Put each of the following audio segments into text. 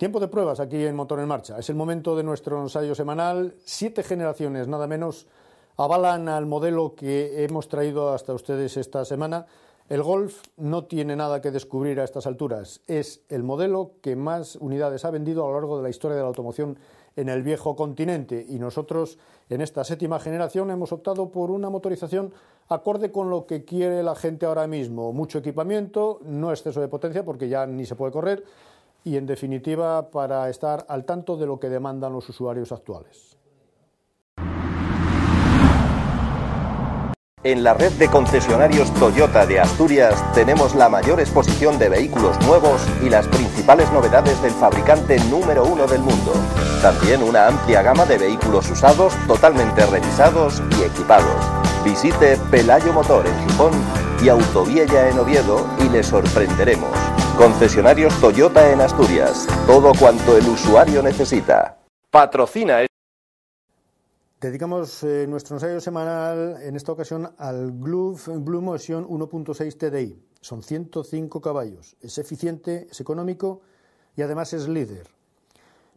Tiempo de pruebas aquí en Motor en Marcha. Es el momento de nuestro ensayo semanal. Siete generaciones, nada menos, avalan al modelo que hemos traído hasta ustedes esta semana. El Golf no tiene nada que descubrir a estas alturas. Es el modelo que más unidades ha vendido a lo largo de la historia de la automoción en el viejo continente y nosotros en esta séptima generación hemos optado por una motorización acorde con lo que quiere la gente ahora mismo. Mucho equipamiento, no exceso de potencia porque ya ni se puede correr y, en definitiva, para estar al tanto de lo que demandan los usuarios actuales. En la red de concesionarios Toyota de Asturias tenemos la mayor exposición de vehículos nuevos y las principales novedades del fabricante número uno del mundo. También una amplia gama de vehículos usados totalmente revisados y equipados. Visite Pelayo Motor en Gijón y Autoviella en Oviedo y le sorprenderemos. Concesionarios Toyota en Asturias. Todo cuanto el usuario necesita. Patrocina. Dedicamos eh, nuestro ensayo semanal en esta ocasión al Glove Blue Motion 1.6 TDI. Son 105 caballos. Es eficiente, es económico y además es líder.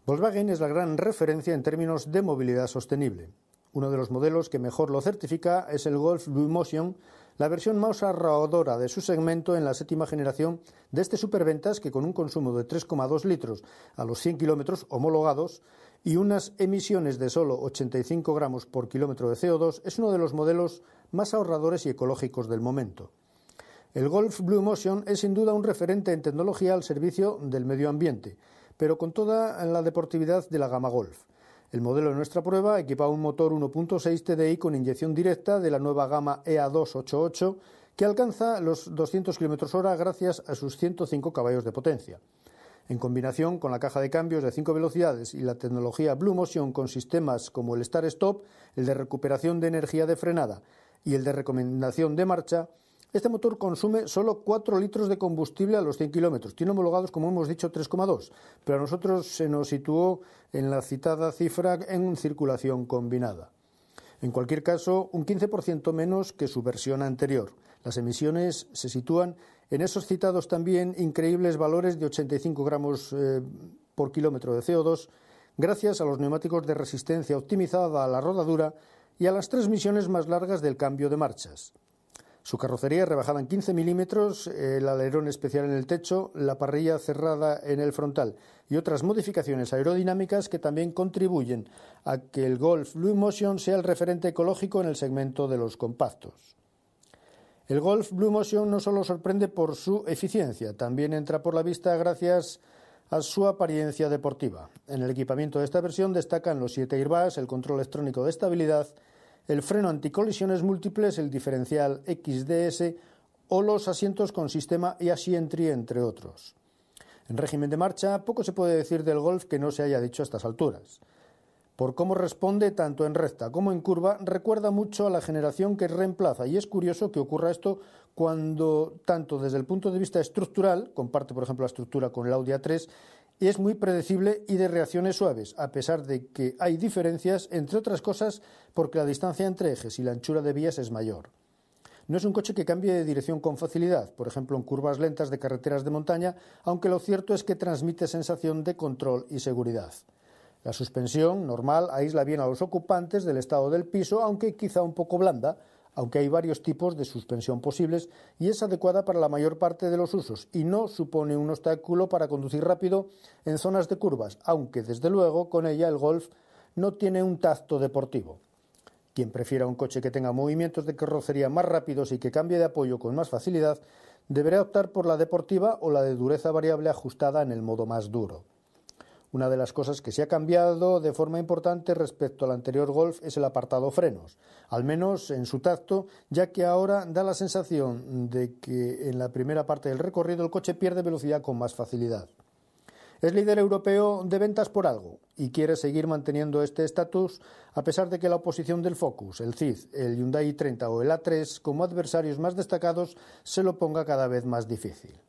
Volkswagen es la gran referencia en términos de movilidad sostenible. Uno de los modelos que mejor lo certifica es el Golf Blue Motion la versión más ahorradora de su segmento en la séptima generación de este superventas que con un consumo de 3,2 litros a los 100 kilómetros homologados y unas emisiones de solo 85 gramos por kilómetro de CO2 es uno de los modelos más ahorradores y ecológicos del momento. El Golf Blue Motion es sin duda un referente en tecnología al servicio del medio ambiente, pero con toda la deportividad de la gama Golf. El modelo de nuestra prueba equipa un motor 1.6 TDI con inyección directa de la nueva gama EA288 que alcanza los 200 km hora gracias a sus 105 caballos de potencia. En combinación con la caja de cambios de 5 velocidades y la tecnología Blue Motion con sistemas como el Start Stop, el de recuperación de energía de frenada y el de recomendación de marcha, este motor consume solo 4 litros de combustible a los 100 kilómetros. Tiene homologados, como hemos dicho, 3,2, pero a nosotros se nos situó en la citada cifra en circulación combinada. En cualquier caso, un 15% menos que su versión anterior. Las emisiones se sitúan en esos citados también increíbles valores de 85 gramos eh, por kilómetro de CO2, gracias a los neumáticos de resistencia optimizada a la rodadura y a las transmisiones más largas del cambio de marchas. Su carrocería rebajada en 15 milímetros, el alerón especial en el techo, la parrilla cerrada en el frontal y otras modificaciones aerodinámicas que también contribuyen a que el Golf Blue Motion sea el referente ecológico en el segmento de los compactos. El Golf Blue Motion no solo sorprende por su eficiencia, también entra por la vista gracias a su apariencia deportiva. En el equipamiento de esta versión destacan los siete airbags, el control electrónico de estabilidad, el freno anticolisiones múltiples, el diferencial XDS o los asientos con sistema y entry, entre otros. En régimen de marcha, poco se puede decir del Golf que no se haya dicho a estas alturas. Por cómo responde tanto en recta como en curva, recuerda mucho a la generación que reemplaza, y es curioso que ocurra esto cuando, tanto desde el punto de vista estructural, comparte por ejemplo la estructura con el Audi A3, es muy predecible y de reacciones suaves, a pesar de que hay diferencias, entre otras cosas, porque la distancia entre ejes y la anchura de vías es mayor. No es un coche que cambie de dirección con facilidad, por ejemplo en curvas lentas de carreteras de montaña, aunque lo cierto es que transmite sensación de control y seguridad. La suspensión normal aísla bien a los ocupantes del estado del piso, aunque quizá un poco blanda, aunque hay varios tipos de suspensión posibles y es adecuada para la mayor parte de los usos y no supone un obstáculo para conducir rápido en zonas de curvas, aunque desde luego con ella el Golf no tiene un tacto deportivo. Quien prefiera un coche que tenga movimientos de carrocería más rápidos y que cambie de apoyo con más facilidad, deberá optar por la deportiva o la de dureza variable ajustada en el modo más duro. Una de las cosas que se ha cambiado de forma importante respecto al anterior Golf es el apartado frenos, al menos en su tacto, ya que ahora da la sensación de que en la primera parte del recorrido el coche pierde velocidad con más facilidad. Es líder europeo de ventas por algo y quiere seguir manteniendo este estatus a pesar de que la oposición del Focus, el CID, el Hyundai 30 o el A3 como adversarios más destacados se lo ponga cada vez más difícil.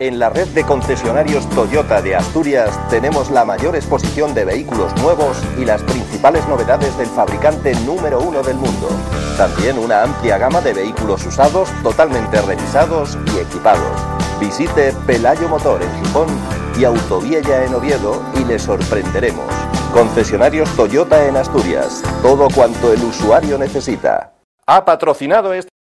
En la red de concesionarios Toyota de Asturias tenemos la mayor exposición de vehículos nuevos y las principales novedades del fabricante número uno del mundo. También una amplia gama de vehículos usados totalmente revisados y equipados. Visite Pelayo Motor en Gijón y Autoviella en Oviedo y le sorprenderemos. Concesionarios Toyota en Asturias. Todo cuanto el usuario necesita. Ha patrocinado este